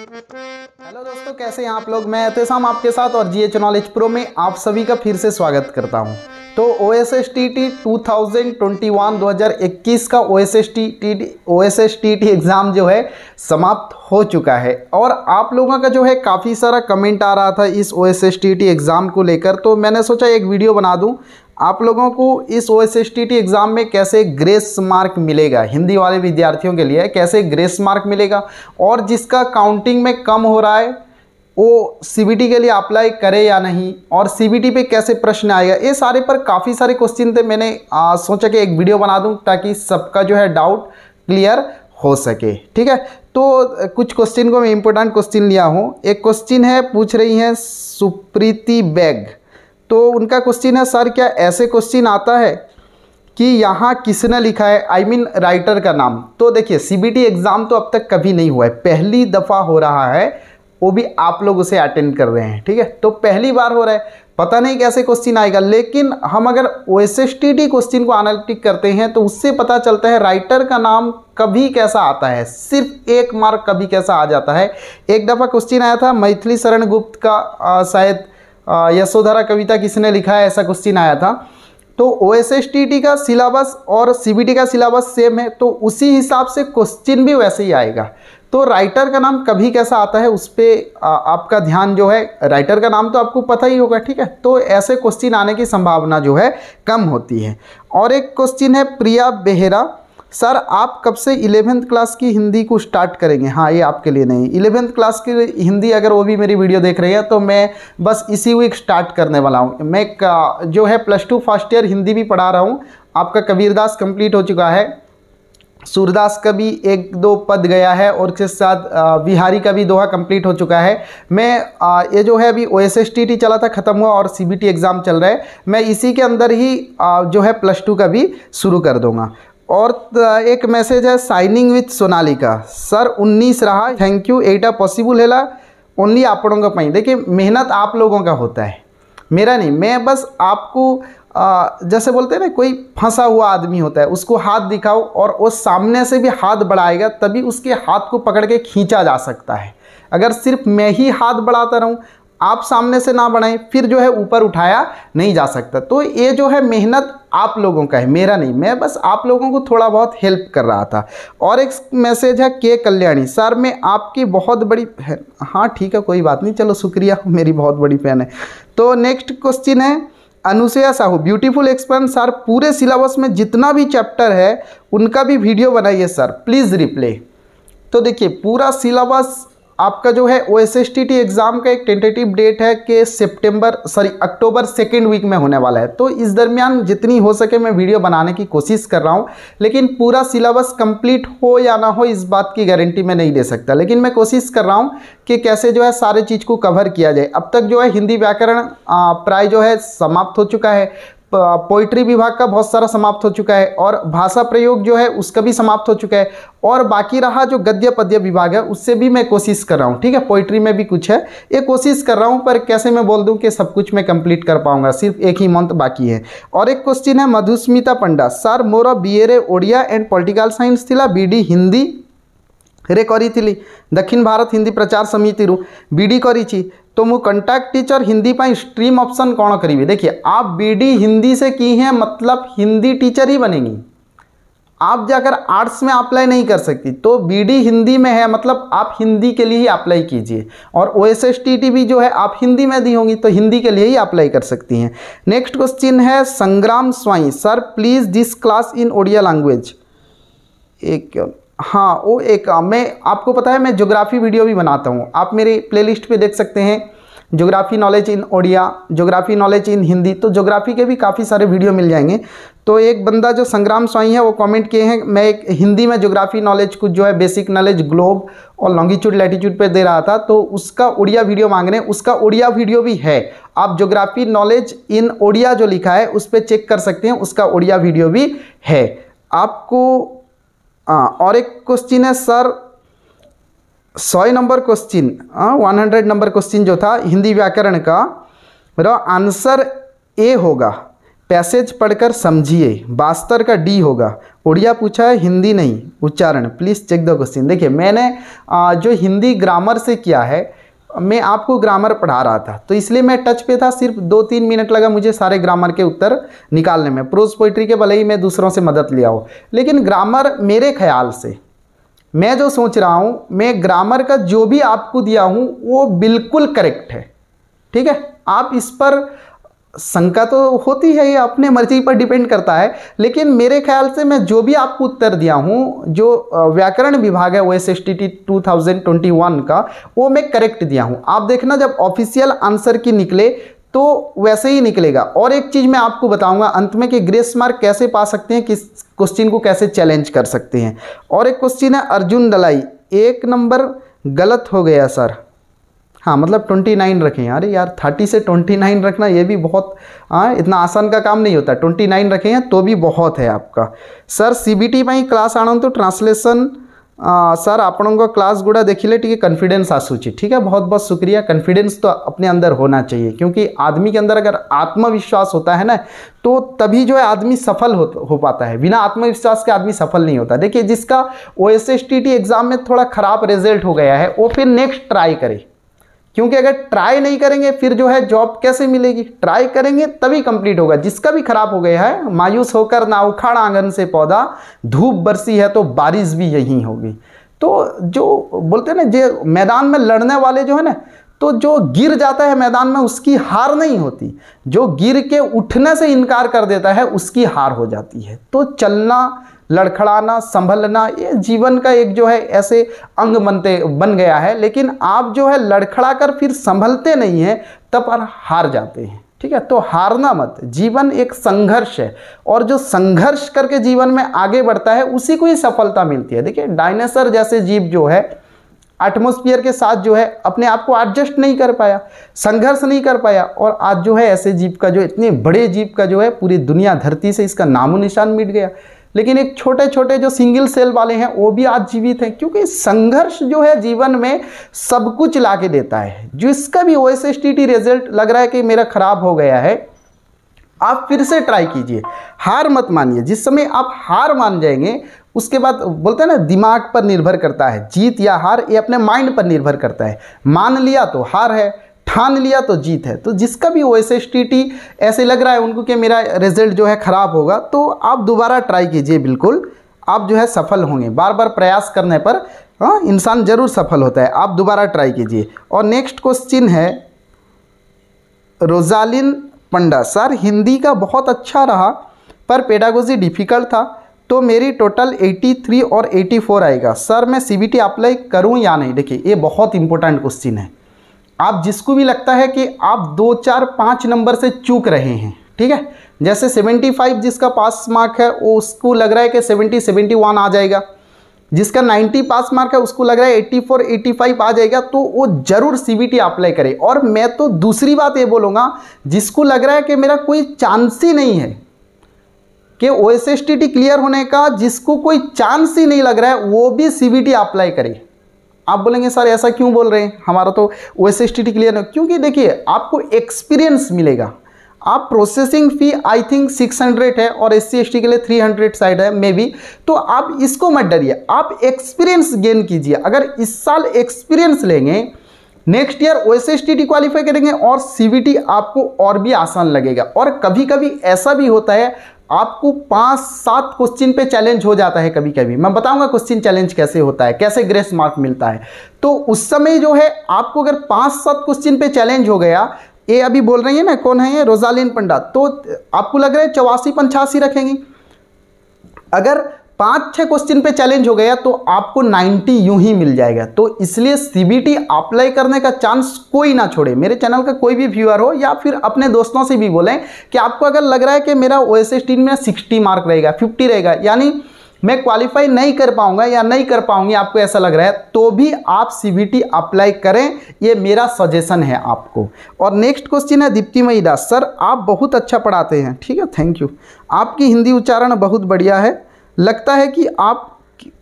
Hello दोस्तों, कैसे हैं आप लोग? मैं एहतेसाम आपके साथ और जी एच नॉलेज प्रो में आप सभी का फिर से स्वागत करता हूँ। तो O S S T T two thousand twenty one दो हज़ार इक्कीस का O S S T T O S S T T exam जो है, समाप्त हो चुका है। और आप लोगों का जो है, काफ़ी सारा कमेंट आ रहा था इस O S S T T exam को लेकर। तो मैंने सोचा एक वीडियो बना दूँ। आप लोगों को इस ओ एस एग्ज़ाम में कैसे ग्रेस मार्क मिलेगा? हिंदी वाले विद्यार्थियों के लिए कैसे ग्रेस मार्क मिलेगा? और जिसका काउंटिंग में कम हो रहा है वो CBT के लिए अप्लाई करे या नहीं? और CBT पे कैसे प्रश्न आएगा? ये सारे पर काफ़ी सारे क्वेश्चन थे मैंने आ, सोचा कि एक वीडियो बना दूँ ताकि सबका जो है डाउट क्लियर हो सके। ठीक है? तो कुछ क्वेश्चन को मैं इंपॉर्टेंट क्वेश्चन लिया हूँ। एक क्वेश्चन है पूछ रही हैं सुप्रीति बैग। तो उनका क्वेश्चन है सर क्या ऐसे क्वेश्चन आता है कि यहाँ किसने लिखा है? I I mean mean, writer का नाम। तो देखिए सीबीटी एग्ज़ाम तो अब तक कभी नहीं हुआ है। पहली दफ़ा हो रहा है वो भी आप लोग उसे अटेंड कर रहे हैं ठीक है? तो पहली बार हो रहा है। पता नहीं कैसे क्वेश्चन आएगा लेकिन हम अगर O S S T T question को एनालिटिक करते हैं तो उससे पता चलता है राइटर का नाम कभी कैसा आता है। सिर्फ़ एक मार्क कभी कैसा आ जाता है। एक दफ़ा क्वेश्चन आया था मैथिली शरण गुप्त का शायद यशोधरा कविता किसने लिखा है? ऐसा क्वेश्चन आया था। तो O S S T T का सिलेबस और सी बी टी का सिलेबस सेम है तो उसी हिसाब से क्वेश्चन भी वैसे ही आएगा। तो राइटर का नाम कभी कैसा आता है, उस पर आपका ध्यान जो है राइटर का नाम तो आपको पता ही होगा, ठीक है? तो ऐसे क्वेश्चन आने की संभावना जो है, कम होती है। और एक क्वेश्चन है प्रिया बेहरा। सर, आप कब से इलेवेंथ क्लास की हिंदी को स्टार्ट करेंगे? हाँ ये आपके लिए नहीं। इलेवेंथ क्लास की हिंदी अगर वो भी मेरी वीडियो देख रही है तो मैं बस इसी वीक स्टार्ट करने वाला हूँ। मैं जो है plus two first year Hindi भी पढ़ा रहा हूँ। आपका कबीरदास कंप्लीट हो चुका है। सूरदास का भी एक दो पद गया है और इसके साथ बिहारी का भी दोहा कंप्लीट हो चुका है। मैं ये जो है अभी O S S T T चला था, ख़त्म हुआ और सी बी टी एग्ज़ाम चल रहा है। मैं इसी के अंदर ही जो है प्लस टू का भी शुरू कर दूँगा। और एक मैसेज है साइनिंग विथ सोनाली का सर 19 रहा थैंक यू एटा पॉसिबल है ओनली आपड़ों का देखिए, मेहनत आप लोगों का होता है। मेरा नहीं, मैं बस आपको जैसे बोलते हैं ना, कोई फंसा हुआ आदमी होता है, उसको हाथ दिखाओ और वो सामने से भी हाथ बढ़ाएगा, तभी उसके हाथ को पकड़ के खींचा जा सकता है। अगर सिर्फ़ मैं ही हाथ बढ़ाता रहूँ, आप सामने से ना बढ़ाएँ, फिर जो है ऊपर उठाया नहीं जा सकता। तो ये जो है मेहनत आप लोगों का है, मेरा नहीं, मैं बस आप लोगों को थोड़ा बहुत हेल्प कर रहा था। और एक मैसेज है, के कल्याणी सर मैं आपकी बहुत बड़ी फ़ैन हाँ ठीक है, कोई बात नहीं, चलो शुक्रिया, मेरी बहुत बड़ी फ़ैन है। तो नेक्स्ट क्वेश्चन है, Anusaya Sahu beautiful explain sir पूरे सिलेबस में जितना भी चैप्टर है, उनका भी वीडियो बनाइए सर प्लीज़ रिप्ले तो देखिए, पूरा सिलेबस आपका जो है O S S T T exam का एक टेंटेटिव डेट है कि सितंबर सॉरी अक्टूबर सेकेंड वीक में होने वाला है। तो इस दरमियान जितनी हो सके मैं वीडियो बनाने की कोशिश कर रहा हूँ, लेकिन पूरा सिलेबस कंप्लीट हो या ना हो इस बात की गारंटी मैं नहीं दे सकता। लेकिन मैं कोशिश कर रहा हूँ कि कैसे जो है सारे चीज़ को कवर किया जाए। अब तक जो है हिंदी व्याकरण प्राय जो है समाप्त हो चुका है। पोइट्री विभाग का बहुत सारा समाप्त हो चुका है और भाषा प्रयोग जो है उसका भी समाप्त हो चुका है और बाकी रहा जो गद्य पद्य विभाग है, उससे भी मैं कोशिश कर रहा हूँ, ठीक है? पोइट्री में भी कुछ है। ये कोशिश कर रहा हूँ, पर कैसे मैं बोल दूँ कि सब कुछ मैं कंप्लीट कर पाऊँगा, सिर्फ़ एक ही मंथ बाकी है। और एक क्वेश्चन है, मधुस्मिता पंडा सर मोर बीएरे ओडिया एंड पॉलिटिकल साइंस थिला बीडी हिंदी रे करी दक्षिण भारत हिंदी प्रचार समिति रु बीडी करी तो मु कंटाक्ट टीचर हिंदी पाई स्ट्रीम ऑप्शन कौन करी देखिए, आप बीडी हिंदी से की हैं मतलब हिंदी टीचर ही बनेंगी। आप जाकर आर्ट्स में अप्लाई नहीं कर सकती तो बीडी हिंदी में है मतलब आप हिंदी के लिए ही अप्लाई कीजिए। और O S S T T भी जो है, आप हिंदी में दी होंगी तो हिंदी के लिए ही अप्लाई कर सकती हैं। नेक्स्ट क्वेश्चन है, Sangram Swain. Sir please this class in Odia language एक हाँ वो एक मैं, आपको पता है, मैं जोग्राफ़ी वीडियो भी बनाता हूँ। आप मेरे प्लेलिस्ट पे देख सकते हैं geography knowledge in Odia geography knowledge in Hindi तो जोग्राफ़ी के भी काफ़ी सारे वीडियो मिल जाएँगे। तो एक बंदा जो संग्राम स्वाई है, वो कमेंट किए हैं, मैं एक हिंदी में जोग्राफ़ी नॉलेज कुछ जो है बेसिक नॉलेज ग्लोब और लॉन्गिट्यूड लैटिट्यूड पे दे रहा था तो उसका उड़िया वीडियो मांग रहे हैं। उसका उड़िया वीडियो भी है। आप जोग्राफ़ी नॉलेज इन ओडिया जो लिखा है, उस पर चेक कर सकते हैं, उसका उड़िया वीडियो भी है। आपको और एक क्वेश्चन है सर सौ number question one hundred number question जो था हिंदी व्याकरण का मेरा आंसर ए होगा। पैसेज पढ़कर समझिए बास्तर का डी होगा। उड़िया पूछा है हिंदी नहीं उच्चारण प्लीज़ चेक द क्वेश्चन देखिए मैंने आ, जो हिंदी ग्रामर से किया है मैं आपको ग्रामर पढ़ा रहा था। तो इसलिए मैं टच पे था, सिर्फ़ दो तीन मिनट लगा मुझे सारे ग्रामर के उत्तर निकालने में। प्रोज पोइट्री के भले ही मैं दूसरों से मदद लिया हो, लेकिन ग्रामर मेरे ख्याल से, मैं जो सोच रहा हूँ, मैं ग्रामर का जो भी आपको दिया हूँ, वो बिल्कुल करेक्ट है। ठीक है? आप इस पर शंका तो होती है ये अपने मर्ज़ी पर डिपेंड करता है। लेकिन मेरे ख्याल से मैं जो भी आपको उत्तर दिया हूँ, जो व्याकरण विभाग है वो S S T T two thousand twenty one का, वो मैं करेक्ट दिया हूँ। आप देखना जब ऑफिशियल आंसर की निकले तो वैसे ही निकलेगा। और एक चीज़ मैं आपको बताऊँगा, अंत में कि ग्रेस मार्क कैसे पा सकते हैं, किस क्वेश्चन को कैसे चैलेंज कर सकते हैं। और एक क्वेश्चन है अर्जुन दलाई, एक नंबर गलत हो गया सर हाँ मतलब ट्वेंटी नाइन रखें अरे यार थर्टी से ट्वेंटी नाइन रखना ये भी बहुत हाँ इतना आसान का काम नहीं होता। ट्वेंटी नाइन रखें हैं तो भी बहुत है आपका। सर सी बी टी में क्लास आणंतु ट्रांसलेसन सर आप क्लास गुड़ा देखिले टी कन्फिडेंस आसूची ठीक है, बहुत बहुत शुक्रिया। कन्फिडेंस तो अपने अंदर होना चाहिए, क्योंकि आदमी के अंदर अगर आत्मविश्वास होता है ना तो तभी जो है आदमी सफल हो हो पाता है। बिना आत्मविश्वास के आदमी सफल नहीं होता। देखिए, जिसका O S S T T exam में थोड़ा ख़राब रिज़ल्ट हो गया है, वो फिर नेक्स्ट ट्राई करे। क्योंकि अगर ट्राई नहीं करेंगे, फिर जो है जॉब कैसे मिलेगी? ट्राई करेंगे, तभी कंप्लीट होगा। जिसका भी खराब हो गया है, मायूस होकर ना उखाड़ आँगन से पौधा, धूप बरसी है तो बारिश भी यहीं होगी। तो जो बोलते हैं ना, जो मैदान में लड़ने वाले जो है ना तो जो गिर जाता है मैदान में, उसकी हार नहीं होती। जो गिर के उठने से इनकार कर देता है, उसकी हार हो जाती है। तो चलना, लड़खड़ाना, संभलना, ये जीवन का एक जो है, ऐसे अंग बनते, बन गया है। लेकिन आप जो है लड़खड़ा कर फिर संभलते नहीं हैं, तब पर हार जाते हैं। ठीक है? तो हारना मत। जीवन एक संघर्ष है। और जो संघर्ष करके जीवन में आगे बढ़ता है, उसी को ही सफलता मिलती है। देखिए, डायनासोर जैसे जीव जो है एटमोस्फियर के साथ जो है, अपने आप को एडजस्ट नहीं कर पाया, संघर्ष नहीं कर पाया और आज जो है, ऐसे जीव का जो इतने बड़े जीव का जो है, पूरी दुनिया धरती से इसका नामो निशान मिट गया। लेकिन एक छोटे छोटे जो सिंगल सेल वाले हैं, वो भी आज जीवित हैं, क्योंकि संघर्ष जो है, जीवन में सब कुछ ला के देता है। जिसका भी ओ एस रिज़ल्ट लग रहा है कि मेरा खराब हो गया है, आप फिर से ट्राई कीजिए। हार मत मानिए। जिस समय आप हार मान जाएँगे उसके बाद बोलते हैं ना, दिमाग पर निर्भर करता है। जीत या हार, ये अपने माइंड पर निर्भर करता है। मान लिया तो हार है, ठान लिया तो जीत है। तो जिसका भी O S S T T ऐसे लग रहा है उनको कि मेरा रिज़ल्ट जो है ख़राब होगा तो आप दोबारा ट्राई कीजिए बिल्कुल। आप जो है सफल होंगे। बार बार प्रयास करने पर हाँ इंसान ज़रूर सफल होता है। आप दोबारा ट्राई कीजिए। और नेक्स्ट क्वेश्चन है, रोजालिन पंडा। सर, हिंदी का बहुत अच्छा रहा, पर पेडागोजी डिफ़िकल्ट था। तो मेरी टोटल 83 और 84 आएगा। सर मैं सीबीटी अप्लाई करूँ या नहीं? देखिए, ये बहुत इंपॉर्टेंट क्वेश्चन है। आप जिसको भी लगता है कि आप दो, चार, पाँच नंबर से चूक रहे हैं, ठीक है? जैसे 75 जिसका पास मार्क है, वो उसको लग रहा है कि 70 71 आ जाएगा। जिसका 90 पास मार्क है, उसको लग रहा है 84 85 आ जाएगा तो वो ज़रूर सीबीटी अप्लाई करे। और मैं तो दूसरी बात ये बोलूँगा, जिसको लग रहा है कि मेरा कोई चांस ही नहीं है कि ओ क्लियर होने का जिसको कोई चांस ही नहीं लग रहा है, वो भी सीबीटी अप्लाई करे। आप बोलेंगे, सर, ऐसा क्यों बोल रहे हैं? हमारा तो ओ एस क्लियर है क्योंकि देखिए, आपको एक्सपीरियंस मिलेगा। आप प्रोसेसिंग फ़ी आई थिंक 600 है और एस सी के लिए 300 साइड है मे बी तो आप इसको मत डरिए। आप एक्सपीरियंस गेन कीजिए। अगर इस साल एक्सपीरियंस लेंगे next year O S S T T qualify करेंगे और सी बी टी आपको और भी आसान लगेगा। और कभी कभी ऐसा भी होता है आपको पाँच सात क्वेश्चन पे चैलेंज हो जाता है कभी कभी मैं बताऊँगा क्वेश्चन चैलेंज कैसे होता है, कैसे ग्रेस मार्क मिलता है। तो उस समय जो है, आपको अगर पाँच सात क्वेश्चन पे चैलेंज हो गया, ये अभी बोल रही है ना, कौन है ये? रोजालिन पंडा तो आपको लग रहा है चौरासी पंचासी रखेंगी। अगर पाँच छः क्वेश्चन पे चैलेंज हो गया तो आपको 90 यूँ ही मिल जाएगा। तो इसलिए सीबीटी अप्लाई करने का चांस कोई ना छोड़े। मेरे चैनल का कोई भी व्यूअर हो, या फिर अपने दोस्तों से भी बोलें कि आपको अगर लग रहा है कि मेरा ओ एस में सिक्सटी मार्क रहेगा फिफ्टी रहेगा, यानी मैं क्वालिफाई नहीं कर पाऊँगा या नहीं कर पाऊँगी, आपको ऐसा लग रहा है तो भी आप सीबीटी अप्लाई करें, ये मेरा सजेशन है आपको। और नेक्स्ट क्वेश्चन है दीप्ति दास सर, आप बहुत अच्छा पढ़ाते हैं, ठीक है? थैंक यू आपकी हिंदी उच्चारण बहुत बढ़िया है। लगता है कि आप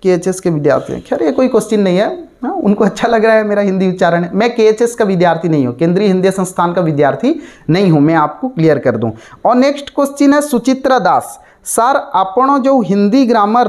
के एच एस के विद्यार्थी हैं। खैर, ये कोई क्वेश्चन नहीं है। ना उनको अच्छा लग रहा है मेरा हिंदी उच्चारण। है मैं के एच एस का विद्यार्थी नहीं हूँ, केंद्रीय हिंदी संस्थान का विद्यार्थी नहीं हूँ। मैं आपको क्लियर कर दूँ। और नेक्स्ट क्वेश्चन है सुचित्रा दास। सर आपण जो हिंदी ग्रामर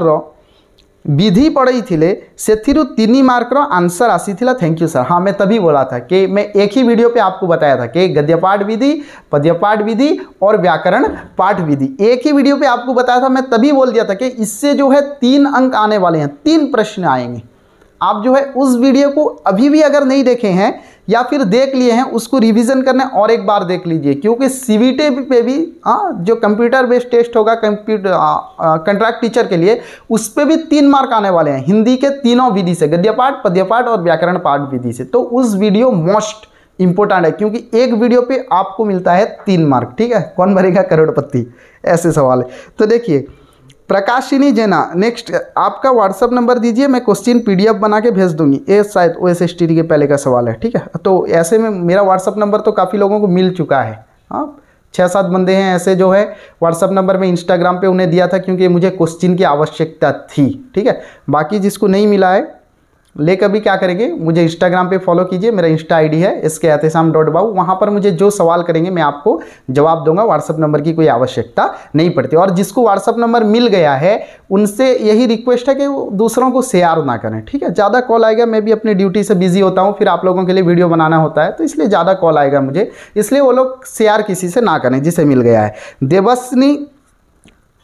विधि पढ़ई थे से तीन मार्कर आंसर आसीला थैंक यू सर हाँ मैं तभी बोला था कि मैं एक ही वीडियो पे आपको बताया था कि गद्यपाठ विधि, पद्यपाठ विधि और व्याकरण पाठ विधि। एक ही वीडियो पे आपको बताया था, मैं तभी बोल दिया था कि इससे जो है तीन अंक आने वाले हैं, तीन प्रश्न आएँगे। आप जो है उस वीडियो को अभी भी अगर नहीं देखे हैं या फिर देख लिए हैं, उसको रिवीजन करने और एक बार देख लीजिए, क्योंकि सीवीटी पे भी हाँ जो कंप्यूटर बेस्ड टेस्ट होगा कंप्यूटर कंट्रैक्ट टीचर के लिए, उस पर भी तीन मार्क आने वाले हैं, हिंदी के तीनों विधि से गद्य पाठ पद्य पाठ और व्याकरण पाठ विधि से। तो उस वीडियो मोस्ट इंपॉर्टेंट है, क्योंकि एक वीडियो पे आपको मिलता है तीन मार्क ठीक है? कौन भरेगा करोड़पति? ऐसे सवाल है। तो देखिए प्रकाशिनी जेना नेक्स्ट आपका व्हाट्सअप नंबर दीजिए, मैं क्वेश्चन पीडीएफ बना के भेज दूँगी। ये शायद ओ एस के पहले का सवाल है, ठीक है? तो ऐसे में मेरा व्हाट्सअप नंबर तो काफ़ी लोगों को मिल चुका है। हाँ छः सात बंदे हैं ऐसे जो है व्हाट्सअप नंबर में इंस्टाग्राम पे उन्हें दिया था क्योंकि मुझे क्वेश्चन की आवश्यकता थी, ठीक है? बाकी जिसको नहीं मिला है लेकर भी क्या करेंगे? मुझे इंस्टाग्राम पे फॉलो कीजिए, मेरा इंस्टा आईडी है इसके एहतसाम डॉट बाऊ वहाँ पर मुझे जो सवाल करेंगे, मैं आपको जवाब दूँगा। व्हाट्सअप नंबर की कोई आवश्यकता नहीं पड़ती। और जिसको व्हाट्सअप नंबर मिल गया है, उनसे यही रिक्वेस्ट है कि वो दूसरों को शेयर ना करें, ठीक है? ज़्यादा कॉल आएगा, मैं भी अपनी ड्यूटी से बिज़ी होता हूँ, फिर आप लोगों के लिए वीडियो बनाना होता है तो इसलिए ज़्यादा कॉल आएगा मुझे। इसलिए वो लोग शेयर किसी से ना करें, जिसे मिल गया है। Devasni,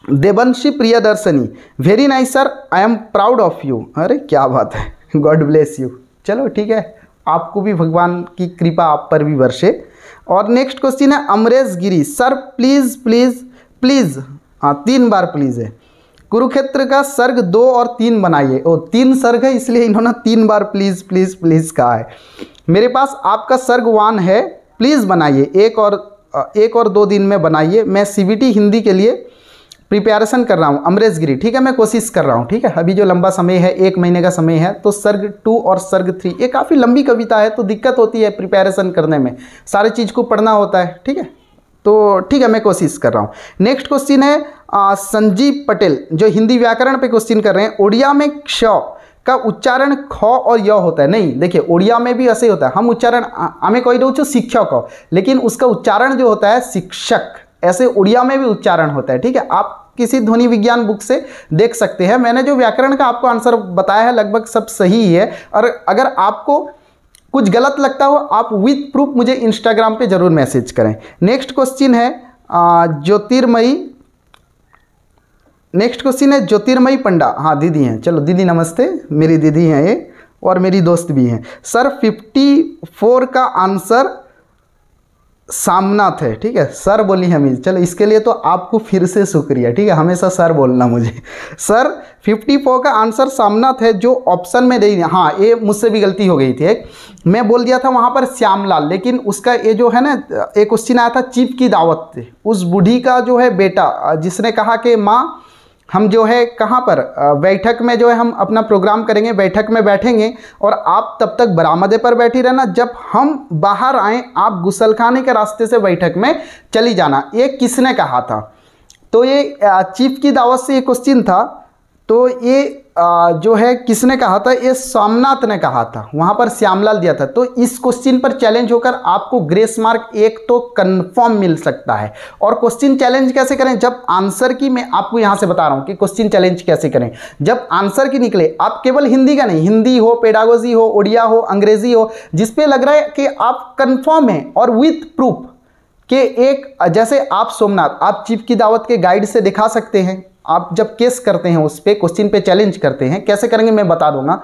Devanshi Priyadarshini very nice sir I am proud of you अरे, क्या बात है। गॉड ब्लेस यू चलो, ठीक है। आपको भी भगवान की कृपा आप पर भी वर्षे और नेक्स्ट क्वेश्चन है Amresh Giri. Sir please please please हाँ तीन बार प्लीज़ है। कुरुक्षेत्र का सर्ग दो और तीन बनाइए। ओ, तीन सर्ग है, इसलिए इन्होंने तीन बार प्लीज़ प्लीज़ प्लीज़ कहा है। मेरे पास आपका सर्ग वन है। प्लीज़ बनाइए। एक और एक और दो दिन में बनाइए। मैं सीबीटी हिंदी के लिए प्रिपेरेशन कर रहा हूँ अमरेश गिरी ठीक है, मैं कोशिश कर रहा हूँ, ठीक है, अभी जो लंबा समय है, एक महीने का समय है तो सर्ग टू और सर्ग थ्री, ये काफ़ी लंबी कविता है तो दिक्कत होती है प्रिपेरेशन करने में, सारे चीज़ को पढ़ना होता है, ठीक है तो ठीक है, मैं कोशिश कर रहा हूँ। नेक्स्ट क्वेश्चन है संजीव पटेल, जो हिंदी व्याकरण पे क्वेश्चन कर रहे हैं, ओडिया में क्ष का उच्चारण ख और य होता है, नहीं, देखिए, ओडिया में भी ऐसे ही होता है, हम उच्चारण हमें कोई रहू शिक्षक हो, लेकिन उसका उच्चारण जो होता है, शिक्षक। ऐसे उड़िया में भी उच्चारण होता है, ठीक है? आप किसी ध्वनि विज्ञान बुक से देख सकते हैं। मैंने जो व्याकरण का आपको आंसर बताया है, लगभग सब सही है और अगर आपको कुछ गलत लगता हो, आप विथ प्रूफ मुझे इंस्टाग्राम पे ज़रूर मैसेज करें। नेक्स्ट क्वेश्चन है ज्योतिर्मयी, नेक्स्ट क्वेश्चन है, ज्योतिर्मयी पंडा। हाँ दीदी हैं। चलो, दीदी नमस्ते। मेरी दीदी हैं ये, और मेरी दोस्त भी हैं। सर 54 का आंसर सामनाथ है ठीक है? सर बोली हमें चलो, इसके लिए तो आपको फिर से शुक्रिया, ठीक है? हमेशा सर बोलना मुझे। सर 54 का आंसर सामनाथ है जो ऑप्शन में दे हाँ ये मुझसे भी गलती हो गई थी एक। मैं बोल दिया था वहाँ पर श्यामलाल, लेकिन उसका ये जो है ना, एक क्वेश्चन आया था, चीप की दावत उस बूढ़ी का जो है बेटा, जिसने कहा कि, माँ हम जो है कहाँ पर? बैठक में जो है हम अपना प्रोग्राम करेंगे, बैठक में बैठेंगे और आप तब तक बरामदे पर बैठी रहना। जब हम बाहर आएँ, आप गुसलखाने के रास्ते से बैठक में चली जाना। ये किसने कहा था? तो ये चीफ की दावत से ये क्वेश्चन था तो ये जो है, किसने कहा था? ये सोमनाथ ने कहा था। वहाँ पर श्यामलाल दिया था। तो इस क्वेश्चन पर चैलेंज होकर आपको ग्रेस मार्क एक तो कन्फर्म मिल सकता है। और क्वेश्चन चैलेंज कैसे करें? जब आंसर की मैं आपको यहाँ से बता रहा हूँ कि क्वेश्चन चैलेंज कैसे करें। जब आंसर की निकले, आप केवल हिंदी का नहीं, हिंदी हो पेडागोजी हो उड़िया हो, अंग्रेज़ी हो जिसपे लग रहा है कि आप कन्फर्म हैं और विथ प्रूफ के एक, जैसे आप सोमनाथ, आप चीफ की दावत के गाइड से दिखा सकते हैं। आप जब केस करते हैं उस पर क्वेश्चन पे चैलेंज करते हैं, कैसे करेंगे मैं बता दूँगा।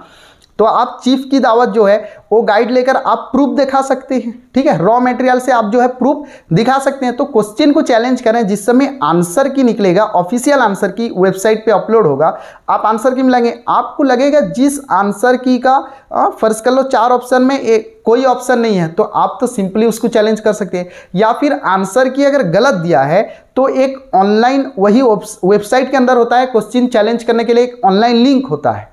तो आप चीफ की दावत जो है, वो गाइड लेकर आप प्रूफ दिखा सकते हैं, ठीक है? रॉ मटेरियल से आप जो है प्रूफ दिखा सकते हैं। तो क्वेश्चन को चैलेंज करें, जिस समय आंसर की निकलेगा ऑफिशियल आंसर की वेबसाइट पे अपलोड होगा, आप आंसर की मिलाएँगे आपको लगेगा जिस आंसर की का फ़र्ज़ कर लो, चार ऑप्शन में एक कोई ऑप्शन नहीं है तो आप तो सिंपली उसको चैलेंज कर सकते हैं। या फिर आंसर की अगर गलत दिया है तो एक ऑनलाइन वही वेबसाइट के अंदर होता है क्वेश्चन चैलेंज करने के लिए एक ऑनलाइन लिंक होता है।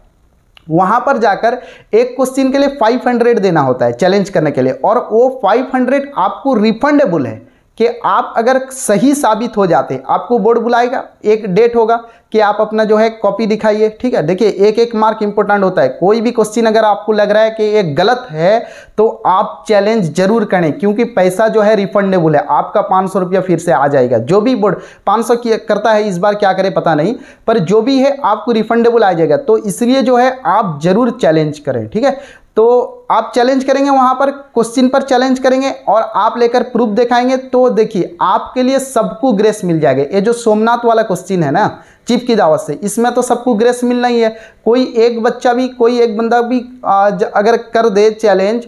वहाँ पर जाकर एक क्वेश्चन के लिए 500 देना होता है चैलेंज करने के लिए। और वो 500 आपको रिफंडेबल है। कि आप अगर सही साबित हो जाते, आपको बोर्ड बुलाएगा, एक डेट होगा कि आप अपना जो है कॉपी दिखाइए, ठीक है? देखिए एक एक मार्क इंपॉर्टेंट होता है। कोई भी क्वेश्चन अगर आपको लग रहा है कि ये गलत है तो आप चैलेंज ज़रूर करें, क्योंकि पैसा जो है रिफंडेबल है। आपका पाँच सौ रुपया फिर से आ जाएगा। जो भी बोर्ड पाँच सौ करता है, इस बार क्या करे पता नहीं, पर जो भी है, आपको रिफंडेबल आ जाएगा। तो इसलिए जो है, आप ज़रूर चैलेंज करें, ठीक है? तो आप चैलेंज करेंगे वहाँ पर क्वेश्चन पर चैलेंज करेंगे और आप लेकर प्रूफ दिखाएँगे तो देखिए आपके लिए सबको ग्रेस मिल जाएगा। ये जो सोमनाथ वाला क्वेश्चन है ना चीफ की दावत से, इसमें तो सबको ग्रेस मिलना ही है। कोई एक बच्चा भी, कोई एक बंदा भी अगर कर दे चैलेंज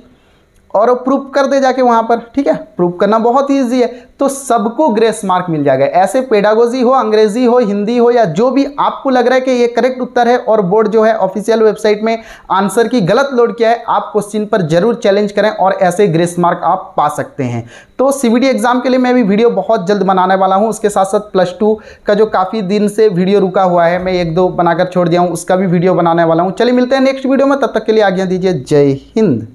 और प्रूफ कर दे जाके वहाँ पर, ठीक है? प्रूफ करना बहुत ईजी है। तो सबको ग्रेस मार्क मिल जाएगा। ऐसे पेडागोजी हो, अंग्रेज़ी हो, हिंदी हो या जो भी आपको लग रहा है कि ये करेक्ट उत्तर है और बोर्ड जो है ऑफिशियल वेबसाइट में आंसर की गलत लोड किया है, आप क्वेश्चन पर ज़रूर चैलेंज करें और ऐसे ग्रेस मार्क आप पा सकते हैं। तो सीबीडी एग्ज़ाम के लिए मैं भी वीडियो बहुत जल्द बनाने वाला हूँ। उसके साथ साथ प्लस टू का जो काफ़ी दिन से वीडियो रुका हुआ है, मैं एक दो बनाकर छोड़ दिया हूँ, उसका भी वीडियो बनाने वाला हूँ। चलिए मिलते हैं नेक्स्ट वीडियो में, तब तक के लिए आज्ञा दीजिए। जय हिंद।